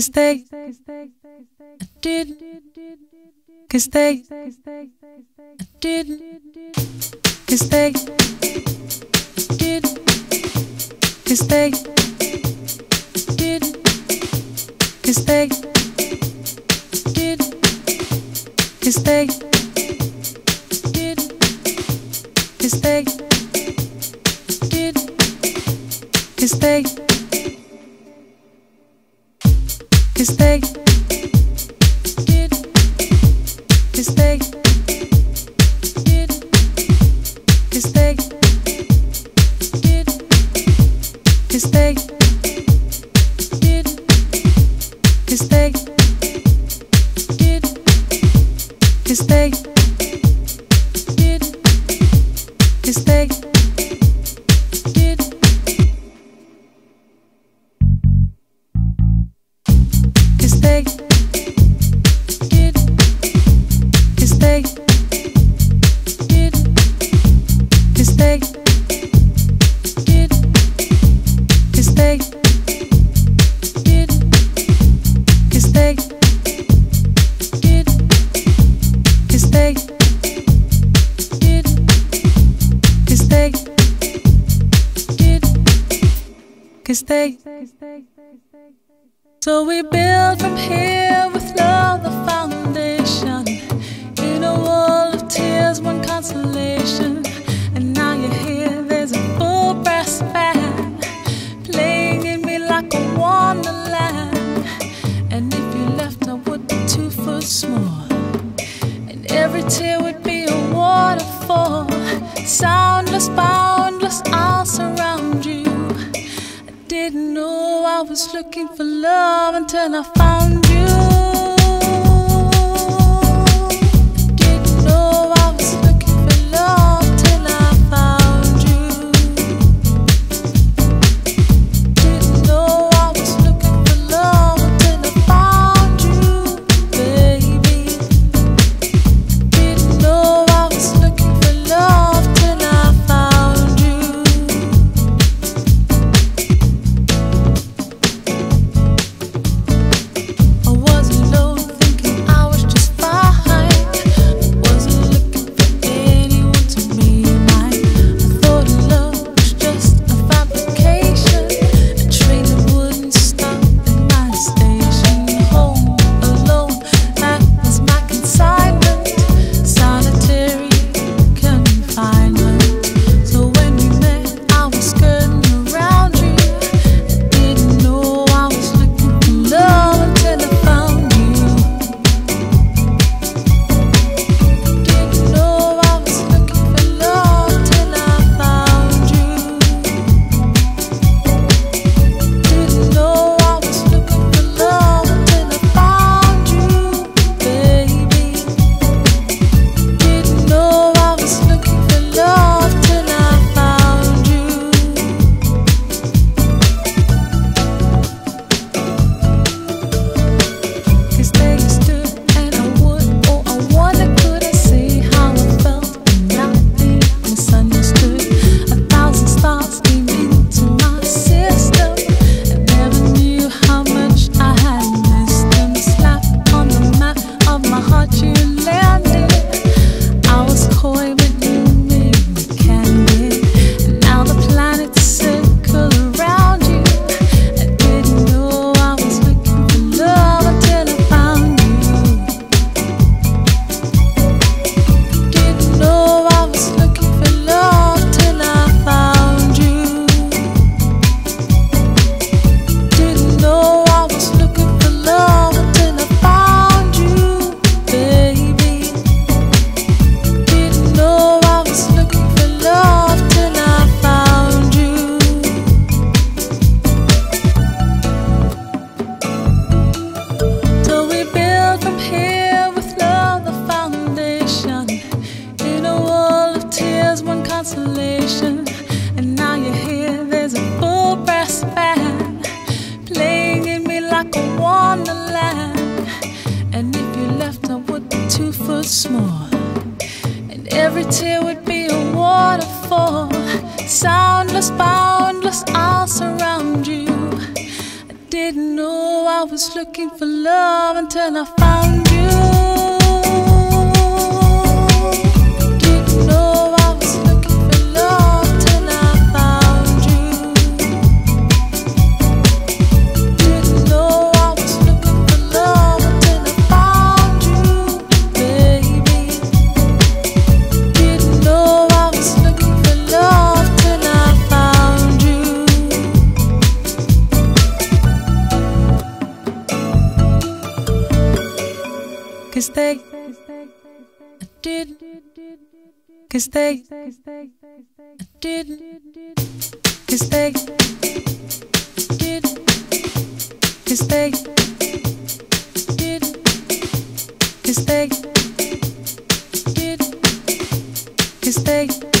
cause they did cause they did cause they did cause they did cause they did cause they did cause they did cause they Cause they Cause they, cause they, so we build from here with love the foundation. In a world of tears, one consolation. looking for love until I found you. And now you're here, there's a full brass band playing in me like a wonderland. And if you left, I would be two foot small. And every tear would be a waterfall. Soundless, boundless, I'll surround you. I didn't know I was looking for love until I found you. did, cause they, I did, cause they, did, they.